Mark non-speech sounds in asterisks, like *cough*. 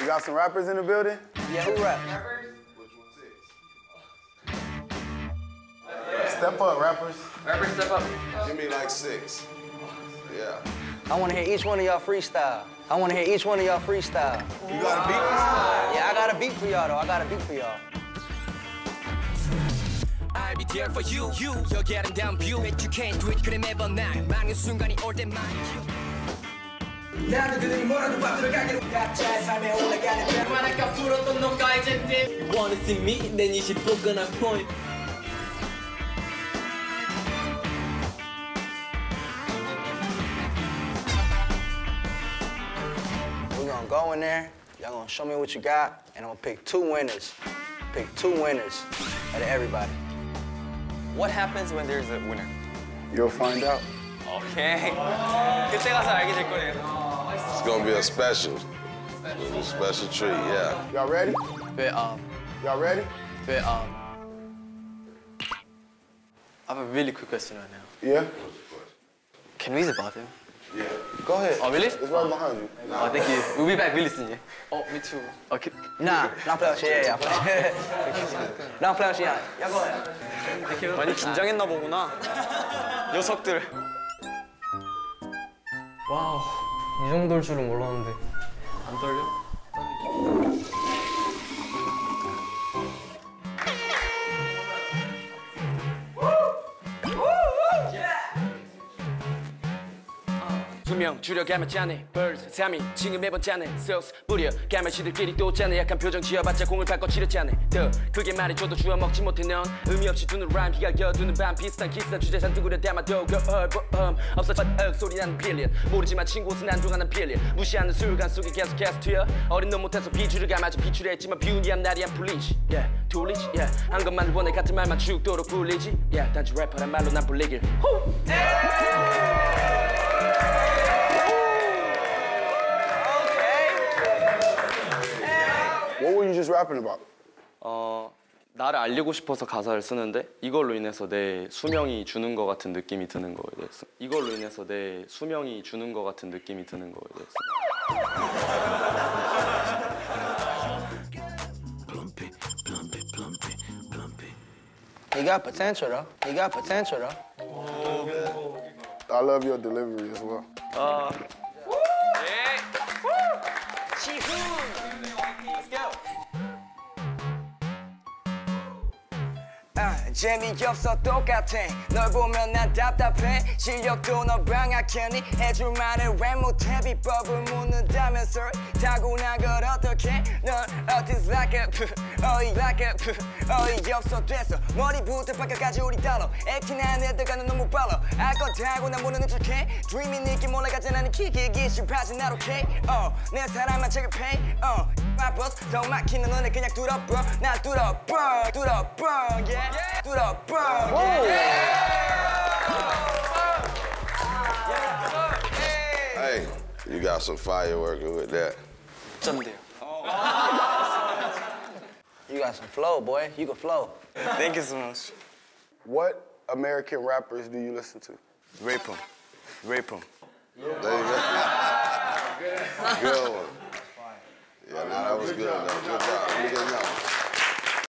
You got some rappers in the building? Yeah, who rap? Step up, rappers. Rappers step up. Give me like six. Yeah. I want to hear each one of y'all freestyle. I want to hear each one of y'all freestyle. You got a beat for us? Yeah, I got a beat for y'all though. I got a beat for y'all. I'll be there for you, you 여기 아름다운 뷰 Bet you can't do it 그래 매번 날 망한 순간이 올 때만 나는 그들이 뭐라도 받들어가기로 각자의 삶에 올라가는 대만한 값으로 또 농가의 젠데 You wanna see me? 내 20분간 point. We're gonna go in there. Y'all gonna show me what you got, and I'm gonna pick two winners. Pick two winners out of everybody. What happens when there's a winner? You'll find out. 오케이. 그때 가서 알게 될 거네요. *laughs* It's gonna be a special. It's a special treat, yeah. Y'all ready? But um, Y'all ready? but um, I have a really quick question right now. Yeah? Can we use the bathroom? Go ahead. Oh, really? It's right behind you. Oh, thank you. We'll be back really soon, yeah? Oh, me too. Okay. Nah, not play shit. Yeah, yeah. Not play shit. Y'all go ahead. 많이 긴장했나 보구나. 녀석들. 와우, 이 정도일 줄은 몰랐는데. 안 떨려? 두명 줄여가며 짜네. Birds 3인 지금 매번 짜네 Sauce 뿌려 가면 시들끼리 또 짜네 약간 표정 지어봤자 공을 바꿔 치렸잖아 더 그게 말해줘도 주워 먹지 못해 넌 의미 없이 두는 라임 기가 겨두는 밤 비슷한 키스한 주제 산뜻구려 담아도 거얼음 없어 억 소리 나는 빌리언 모르지만 친구 옷은 안중하는 빌리언 무시하는 술간 속에 계속 계속 튀어 어린 놈 못해서 비주를 감아줘. 비출했지만 비운이 한 날이 안 풀리지 yeah 돌리지 yeah. 한 것만 원해 같은 말만 죽도록 굴리지. Yeah 단지 래퍼란 말로 난 불리길 후! Just rapping about? 어 나를 알리고 싶어서 가사를 쓰는데 이걸로 인해서 내 수명이 주는 것 같은 느낌이 드는 거에 대해서 이걸로 인해서 내 수명이 주는 것 같은 느낌이 드는 거에 대해서 He got potential though. He got potential though. I love your delivery as well. 아, 재미없어 똑같아. 널 보면 난 답답해. 실력도 너 방학했니 해줄 말을 왜 못해? 비법을 묻는다면서 타고난 걸 어떡해 넌 어디서 like it? 어이 like it? 어이없어 됐어. 머리부터 발끝까지 우리 달러 액티난 애들과 는 너무 빨라. 알것 다 알고 난 모르는 척해 Dreaming 느낌 올라가지 나는 키키기 싶하지 나 오케이 어내 사랑만 체급해. 어 바빠서 더 막히는 너네 그냥 뚫어버 나 뚫어버 뚫어버 yeah stood up. Yeah. Yeah. Hey, you got some fire working with that. Something. You got some flow, boy. You can flow. Thank you so much. What American rappers do you listen to? Rape them. Rape them. Yeah. There you go. *laughs* Good one.